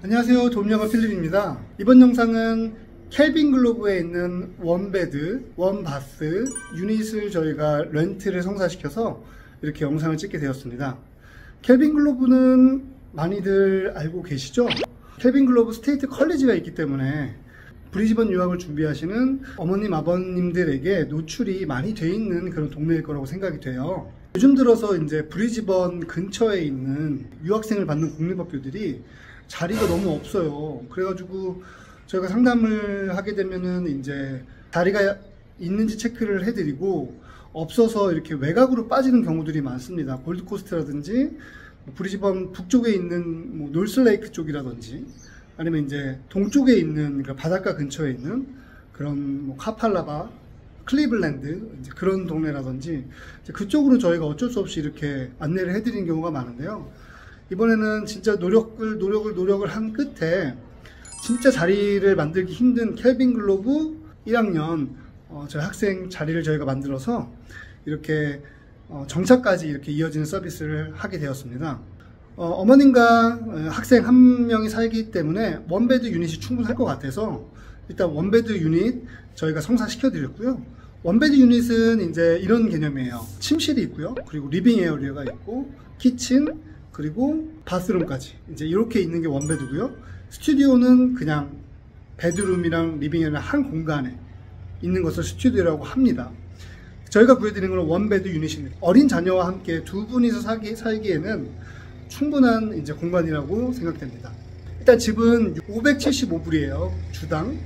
안녕하세요. 도움영어 필립입니다. 이번 영상은 켈빈 그로브에 있는 one bed, one bath 유닛을 저희가 렌트를 성사시켜서 이렇게 영상을 찍게 되었습니다. 켈빈 그로브는 많이들 알고 계시죠? 켈빈 그로브 스테이트 컬리지가 있기 때문에 브리즈번 유학을 준비하시는 어머님 아버님들에게 노출이 많이 돼 있는 그런 동네일 거라고 생각이 돼요. 요즘 들어서 이제 브리즈번 근처에 있는 유학생을 받는 국립학교들이 자리가 너무 없어요. 그래가지고 저희가 상담을 하게 되면은 이제 자리가 있는지 체크를 해드리고 없어서 이렇게 외곽으로 빠지는 경우들이 많습니다. 골드코스트라든지 뭐 브리즈번 북쪽에 있는 뭐 놀슬레이크 쪽이라든지 아니면 이제 동쪽에 있는 그 바닷가 근처에 있는 그런 뭐 카팔라바 클리블랜드 이제 그런 동네라든지 그쪽으로 저희가 어쩔 수 없이 이렇게 안내를 해드리는 경우가 많은데요. 이번에는 진짜 노력을 노력을 노력을 한 끝에 진짜 자리를 만들기 힘든 켈빈 그로브 1학년 어, 저희 학생 자리를 저희가 만들어서 이렇게 어, 정착까지 이렇게 이어지는 서비스를 하게 되었습니다. 어머님과 학생 한 명이 살기 때문에 one bed 유닛이 충분할 것 같아서 일단 one bed 유닛 저희가 성사시켜 드렸고요. one bed 유닛은 이제 이런 개념이에요. 침실이 있고요. 그리고 living area가 있고 kitchen 그리고 bathroom까지 이제 이렇게 있는 게 one bed고요. 스튜디오는 그냥 bedroom이랑 living area 한 공간에 있는 것을 스튜디오라고 합니다. 저희가 구해드리는 건 one bed 유닛입니다. 어린 자녀와 함께 두 분이서 살기, 살기에는 충분한 이제 공간이라고 생각됩니다. 일단 집은 575불이에요. 주당.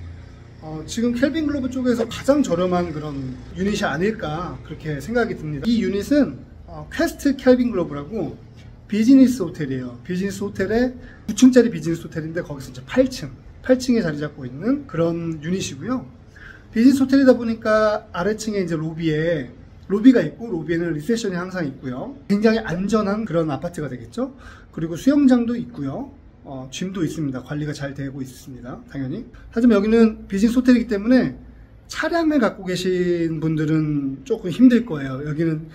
어, 지금 켈빈 그로브 쪽에서 가장 저렴한 그런 유닛이 아닐까 그렇게 생각이 듭니다. 이 유닛은 어, 퀘스트 켈빈 그로브라고 비즈니스 호텔이에요. 비즈니스 호텔에 9층짜리 비즈니스 호텔인데 거기서 이제 8층, 8층에 자리 잡고 있는 그런 유닛이고요. 비즈니스 호텔이다 보니까 아래층에 이제 로비에 로비가 있고 로비에는 리셉션이 항상 있고요. 굉장히 안전한 그런 아파트가 되겠죠. 그리고 수영장도 있고요. 어, gym도 있습니다. 관리가 잘 되고 있습니다. 당연히. 하지만 여기는 비즈니스 호텔이기 때문에 차량을 갖고 계신 분들은 조금 힘들 거예요. 여기는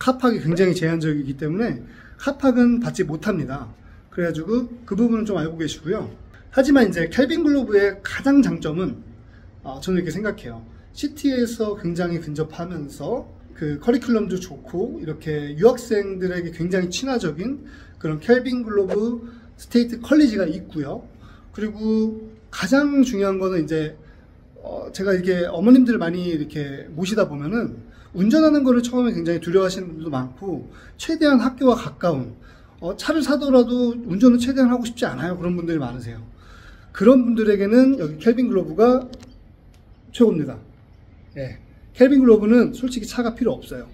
car park이 굉장히 제한적이기 때문에 car park은 받지 못합니다. 그래가지고 그 부분은 좀 알고 계시고요. 하지만 이제 켈빈 그로브의 가장 장점은 어, 저는 이렇게 생각해요. city에서 굉장히 근접하면서 그 커리큘럼도 좋고 이렇게 유학생들에게 굉장히 친화적인 그런 켈빈 그로브 State College가 있고요. 그리고 가장 중요한 거는 이제 어 제가 이렇게 어머님들 많이 이렇게 모시다 보면은 운전하는 거를 처음에 굉장히 두려워하시는 분들도 많고 최대한 학교와 가까운 어, 차를 사더라도 운전을 최대한 하고 싶지 않아요. 그런 분들이 많으세요. 그런 분들에게는 여기 켈빈 글로브가 최고입니다. 예. 켈빈 글로브는 솔직히 차가 필요 없어요.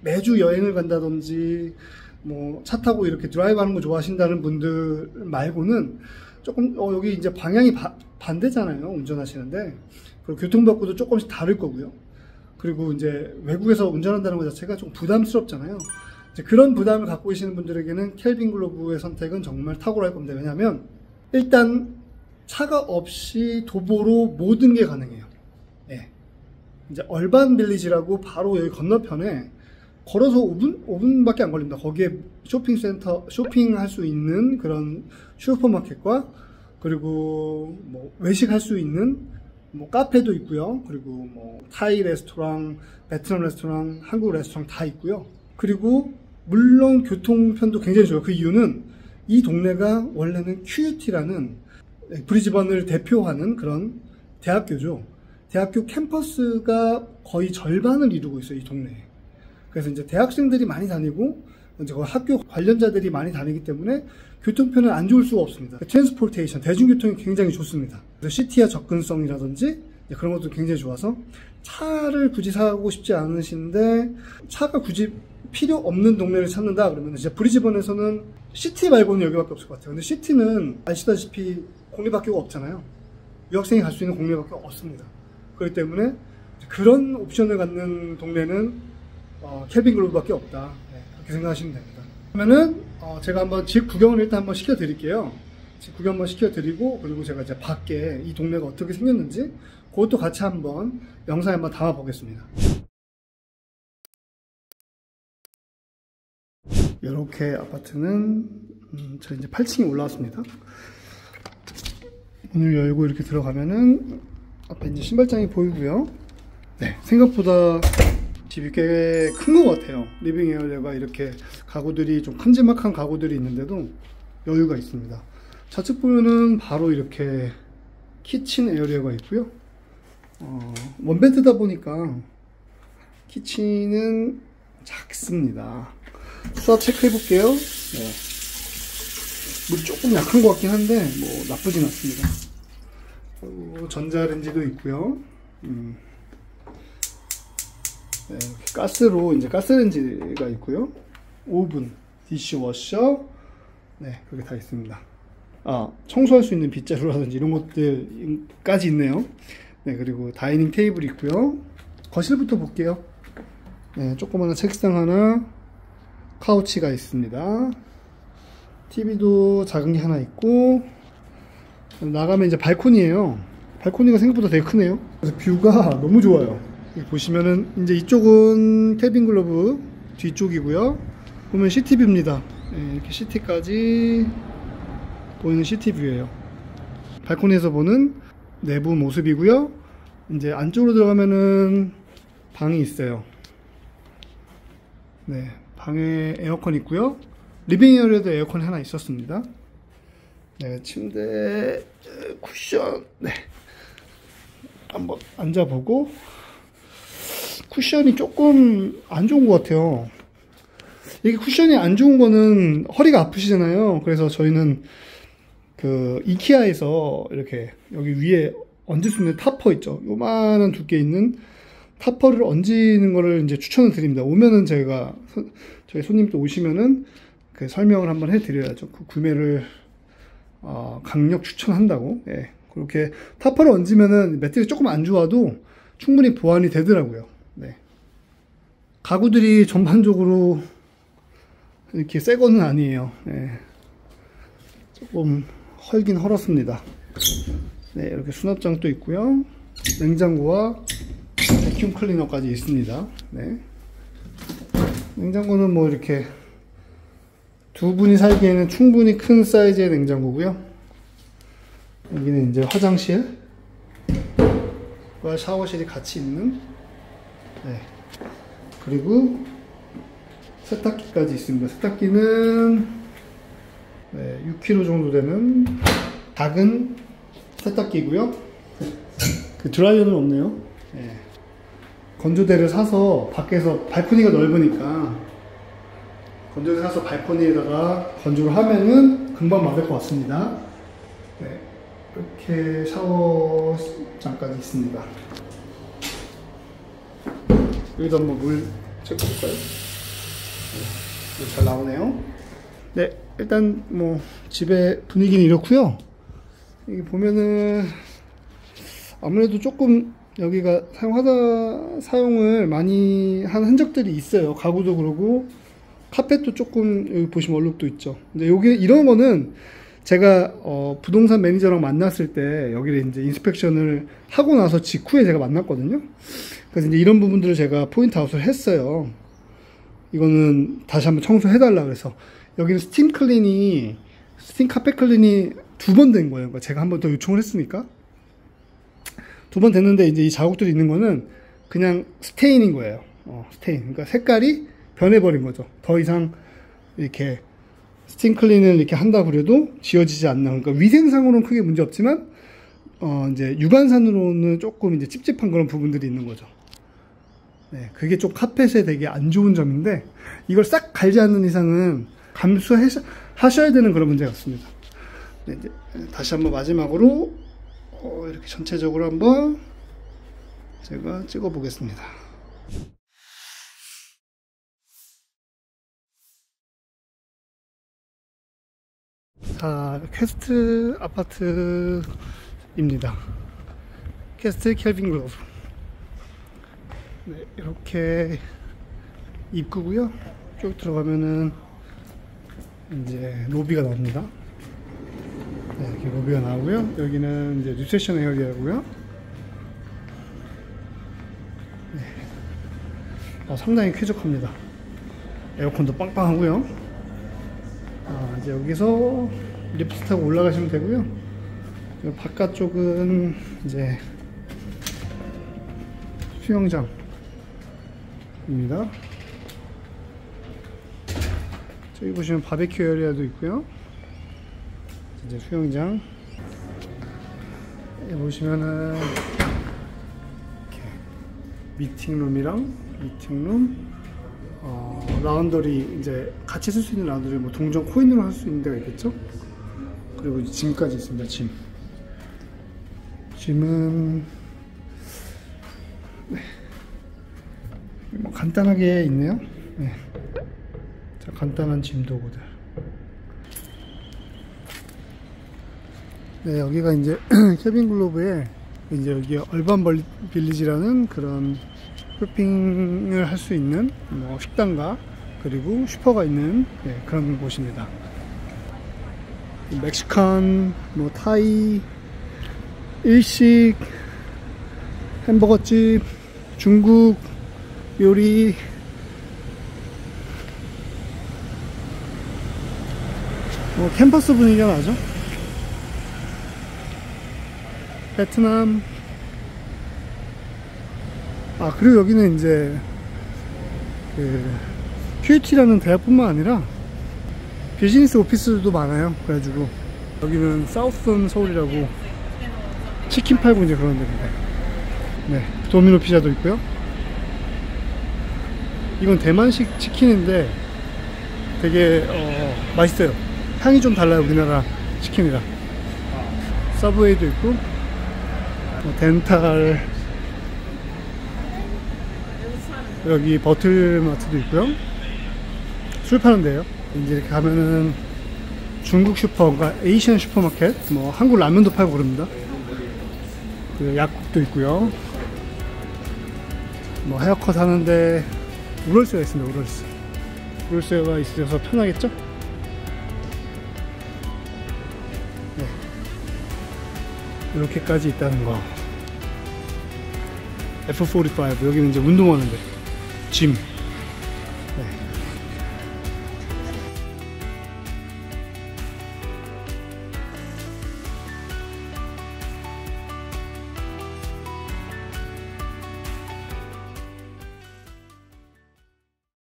매주 여행을 간다든지 뭐 차 타고 이렇게 드라이브 하는 거 좋아하신다는 분들 말고는 조금 어, 여기 이제 방향이 바, 반대잖아요. 운전하시는데. 그리고 교통법구도 조금씩 다를 거고요 그리고 이제 외국에서 운전한다는 것 자체가 좀 부담스럽잖아요. 그런 부담을 갖고 계시는 분들에게는 켈빈 글로브의 선택은 정말 탁월할 겁니다. 왜냐하면 일단 차가 없이 도보로 모든 게 가능해요. 예. 이제 얼반 빌리지라고 바로 여기 건너편에 걸어서 5분? 5분밖에 안 걸립니다. 거기에 쇼핑센터, 쇼핑할 수 있는 그런 슈퍼마켓과 그리고 뭐 외식할 수 있는 뭐 카페도 있고요. 그리고 뭐 타이 레스토랑, 베트남 레스토랑, 한국 레스토랑 다 있고요. 그리고 물론 교통편도 굉장히 좋아요. 그 이유는 이 동네가 원래는 QUT라는 브리즈번을 대표하는 그런 대학교죠. 대학교 캠퍼스가 거의 절반을 이루고 있어요. 이 동네에. 그래서 이제 대학생들이 많이 다니고 이제 학교 관련자들이 많이 다니기 때문에 교통편은 안 좋을 수가 없습니다. transportation, 대중교통이 굉장히 좋습니다. city와 접근성이라든지 그런 것도 굉장히 좋아서 차를 굳이 사고 싶지 않으신데 차가 굳이 필요 없는 동네를 찾는다 그러면 이제 브리즈번에서는 city 말고는 여기밖에 없을 것 같아요. 근데 city는 아시다시피 공립학교가 없잖아요. 유학생이 갈 수 있는 공립학교가 없습니다. 그렇기 때문에 그런 옵션을 갖는 동네는 어, 켈빈 글로브밖에 없다. 네, 그렇게 생각하시면 됩니다. 그러면은 어, 제가 한번 집 구경을 일단 한번 시켜 드릴게요. 집 구경 한번 시켜 드리고 그리고 제가 이제 밖에 이 동네가 어떻게 생겼는지 그것도 같이 한번 영상에 한번 담아 보겠습니다. 이렇게 아파트는 음, 저 이제 8층에 올라왔습니다. 문을 열고 이렇게 들어가면은 앞에 이제 신발장이 보이고요. 네, 생각보다 집이 꽤 큰 것 같아요. living area가 이렇게 가구들이 좀 큼지막한 가구들이 있는데도 여유가 있습니다. 좌측 보면은 바로 이렇게 kitchen area가 있고요. 어, one bed다 보니까 키친은 작습니다. 수압 체크해 볼게요. 네. 물이 조금 약한 것 같긴 한데 뭐 나쁘진 않습니다. 전자레인지도 있고요. 음. 네, 가스로 이제 가스레인지가 있고요. 오븐, 디시워셔, 네 그게 다 있습니다. 아 청소할 수 있는 빗자루라든지 이런 것들까지 있네요. 네 그리고 dining table 있고요. 거실부터 볼게요. 네 조그마한 책상 하나, couch가 있습니다. TV도 작은 게 하나 있고 나가면 이제 발코니에요. 발코니가 생각보다 되게 크네요. 그래서 view가 너무 좋아요. 여기 보시면은 이제 이쪽은 켈빈 그로브 뒤쪽이고요. 보면 city view입니다. 네, 이렇게 city까지 보이는 city view예요. 발코니에서 보는 내부 모습이고요. 이제 안쪽으로 들어가면은 방이 있어요. 네, 방에 에어컨 있고요. living area도 에어컨 하나 있었습니다. 네, 침대 쿠션 네. 한번 앉아보고 쿠션이 조금 안 좋은 것 같아요. 이게 쿠션이 안 좋은 거는 허리가 아프시잖아요. 그래서 저희는 그 이케아에서 이렇게 여기 위에 얹을 수 있는 topper 있죠. 요만한 두께 있는 topper를 얹는 거를 이제 추천을 드립니다. 오면은 제가 저희 손님도 오시면은 그 설명을 한번 해드려야죠. 그 구매를 어, 강력 추천한다고. 예. 그렇게 topper를 얹으면은 매트리스 조금 안 좋아도 충분히 보완이 되더라고요. 네. 가구들이 전반적으로 이렇게 새 거는 아니에요. 네. 조금 헐긴 헐었습니다. 네, 이렇게 수납장도 있고요. 냉장고와 베큐um 클리너까지 있습니다. 네. 냉장고는 뭐 이렇게 두 분이 살기에는 충분히 큰 사이즈의 냉장고고요. 여기는 이제 화장실과 샤워실이 같이 있는 네. 그리고 세탁기까지 있습니다. 세탁기는 네, 6kg 정도 되는 작은 세탁기고요. 그 드라이어는 없네요. 네. 건조대를 사서 밖에서 발코니가 넓으니까 건조대 사서 발코니에다가 건조를 하면은 금방 마를 것 같습니다. 네, 이렇게 샤워장까지 있습니다. 여기도 한번 물 체크해볼까요? 네, 잘 나오네요. 네, 일단 뭐 집의 분위기는 이렇고요. 여기 보면은 아무래도 조금 여기가 사용하다 사용을 많이 한 흔적들이 있어요. 가구도 그러고 카펫도 조금 여기 보시면 얼룩도 있죠. 근데 여기 이런 거는 제가 어, 부동산 매니저랑 만났을 때 여기를 이제 inspection을 하고 나서 직후에 제가 만났거든요. 그래서 이제 이런 부분들을 제가 point out을 했어요. 이거는 다시 한번 청소해달라 그래서 여기는 steam clean이 steam carpet clean이 두 번 된 거예요. 그러니까 제가 한 번 더 요청을 했으니까 두 번 됐는데 이제 이 자국들이 있는 거는 그냥 stain인 거예요. 어, stain. 그러니까 색깔이 변해버린 거죠. 더 이상 이렇게 스팀 클린을 이렇게 한다 그래도 지워지지 않나. 그러니까 위생상으로는 크게 문제 없지만 어 이제 육안산으로는 조금 이제 찝찝한 그런 부분들이 있는 거죠. 네, 그게 좀 카펫에 되게 안 좋은 점인데 이걸 싹 갈지 않는 이상은 감수하셔야 되는 그런 문제 같습니다. 네, 이제 다시 한번 마지막으로 어, 이렇게 전체적으로 한번 제가 찍어 보겠습니다. 자, 퀘스트 아파트입니다. 퀘스트 켈빈 그로브. 네, 이렇게 입구고요. 쭉 들어가면은 이제 로비가 나옵니다. 네, 이렇게 로비가 나오고요. 여기는 이제 reception area고요. 네. 어, 상당히 쾌적합니다. 에어컨도 빵빵하고요. 아, 이제 여기서 리프트 타고 올라가시면 되고요. 그리고 바깥쪽은 이제 수영장입니다. 저기 보시면 바베큐 area도 있고요. 이제 수영장. 여기 보시면은 이렇게 meeting room이랑 meeting room, 어, laundry 이제 같이 쓸 수 있는 laundry 뭐 동전 코인으로 할 수 있는 데가 있겠죠? 그리고 gym까지 있습니다. gym. gym은 네. 뭐 간단하게 있네요. 네. 자, 간단한 gym 도구들. 네, 여기가 이제 켈빈 그로브의 이제 여기 Urban Vil- Village라는 그런 쇼핑을 할 수 있는 뭐 식당과 그리고 슈퍼가 있는 네, 그런 곳입니다. 멕시칸, 뭐 타이, 일식, 햄버거집, 중국 요리, 뭐 캠퍼스 분위기가 나죠. 베트남. 아 그리고 여기는 이제 그 QUT라는 대학뿐만 아니라 비즈니스 오피스도 많아요. 그래가지고 여기는 사우스턴 서울이라고 치킨 팔고 이제 그런 데인데. 네, 도미노 피자도 있고요. 이건 대만식 치킨인데 되게 어, 맛있어요. 향이 좀 달라요 우리나라 치킨이랑. 서브웨이도 있고 뭐 dental 여기 보틀마트도 있고요. 술 파는 데요. 이제 이렇게 가면은 중국 슈퍼, 그러니까 Asian 슈퍼마켓, 뭐 한국 라면도 팔고 그럽니다. 그 약국도 있고요. 뭐 헤어컷 하는데 우럴스가 있습니다. 우럴스. 우럴스가 있어서 편하겠죠? 네. 이렇게까지 있다는 거. F45 여기는 이제 운동하는데 짐